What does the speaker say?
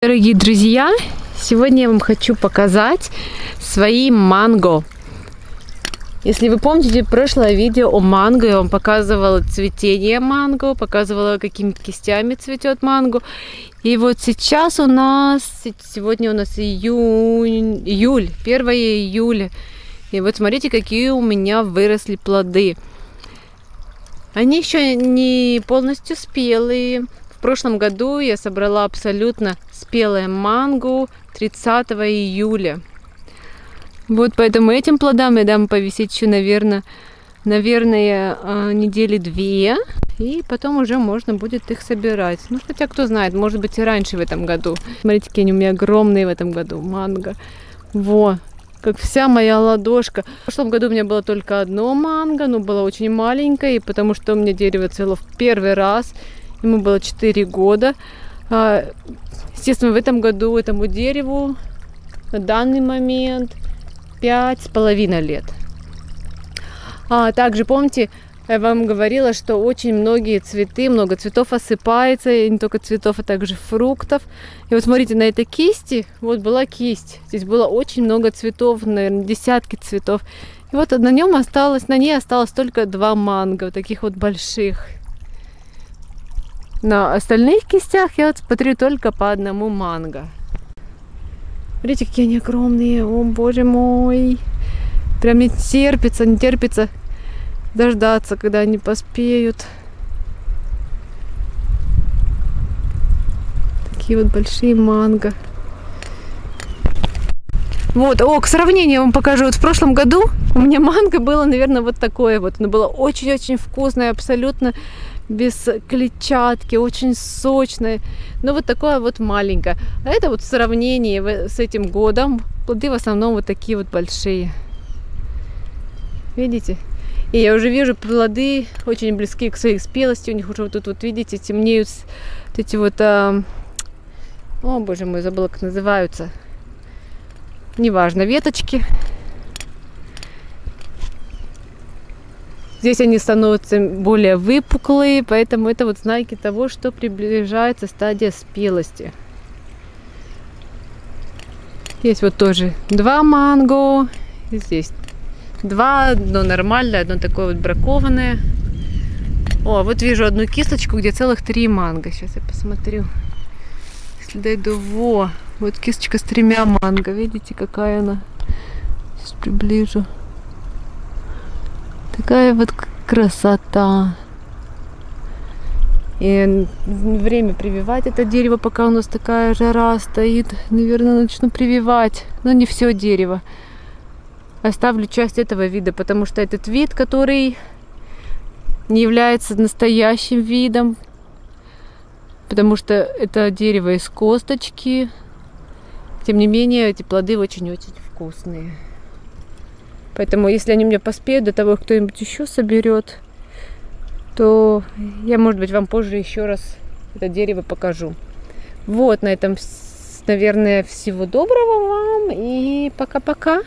Дорогие друзья, сегодня я вам хочу показать свои манго. Если вы помните прошлое видео о манго, я вам показывала цветение манго, показывала, какими кистями цветет манго. И вот сейчас у нас, сегодня у нас июнь, июль, 1 июля. И вот смотрите, какие у меня выросли плоды. Они еще не полностью спелые. В прошлом году я собрала абсолютно спелое манго 30 июля. Вот поэтому этим плодам я дам повисеть еще, наверное, наверное, недели две. И потом уже можно будет их собирать. Ну, хотя, кто знает, может быть и раньше в этом году. Смотрите, какие они у меня огромные в этом году. Манго. Во, как вся моя ладошка. В прошлом году у меня было только одно манго, но было очень маленькое, потому что у меня дерево цело в первый раз. Ему было 4 года. А, естественно, в этом году этому дереву на данный момент пять с половиной лет. А также помните, я вам говорила, что очень многие цветы, много цветов осыпается, и не только цветов, а также фруктов. И вот смотрите, на этой кисти, вот была кисть, здесь было очень много цветов, наверное, десятки цветов. И вот на нем осталось, на ней осталось только два манго, таких вот больших. На остальных кистях я смотрю только по одному манго. Смотрите, какие они огромные. О, боже мой. Прям не терпится, не терпится дождаться, когда они поспеют. Такие вот большие манго. Вот, о, к сравнению вам покажу. Вот в прошлом году у меня манго было, наверное, вот такое вот. Оно было очень-очень вкусное, абсолютно без клетчатки, очень сочное. Но вот такое вот маленькое. А это вот в сравнении с этим годом плоды в основном вот такие вот большие. Видите? И я уже вижу плоды очень близки к своей спелости. У них уже вот тут вот, видите, темнеют вот эти вот... А... О, боже мой, забыла, как называются. Неважно, веточки. Здесь они становятся более выпуклые, поэтому это вот знаки того, что приближается стадия спелости. Есть вот тоже два манго. Здесь два, одно нормальное, одно такое вот бракованное. О, вот вижу одну кисточку, где целых три манго. Сейчас я посмотрю. Если дойду, во, вот кисточка с тремя манго. Видите, какая она? Сейчас приближу. Такая вот красота. И время прививать это дерево, пока у нас такая жара стоит. Наверное, начну прививать. Но не все дерево. Оставлю часть этого вида, потому что этот вид, который не является настоящим видом, потому что это дерево из косточки. Тем не менее, эти плоды очень-очень вкусные. Поэтому, если они мне поспеют до того, кто-нибудь еще соберет, то я, может быть, вам позже еще раз это дерево покажу. Вот, на этом, наверное, всего доброго вам и пока-пока.